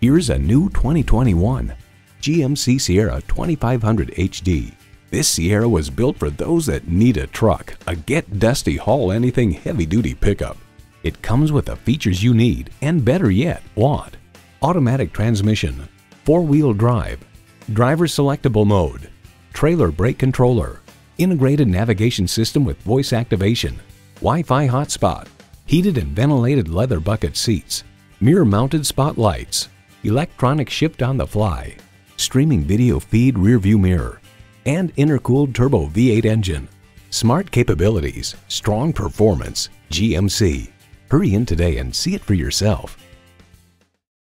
Here's a new 2021 GMC Sierra 2500 HD. This Sierra was built for those that need a truck, a get dusty haul anything heavy duty pickup. It comes with the features you need and better yet, want. Automatic transmission, four-wheel drive, driver selectable mode, trailer brake controller, integrated navigation system with voice activation, Wi-Fi hotspot, heated and ventilated leather bucket seats, mirror-mounted spotlights, electronic shift on the fly, streaming video feed rear view mirror, and intercooled turbo V8 engine. Smart capabilities, strong performance, GMC. Hurry in today and see it for yourself.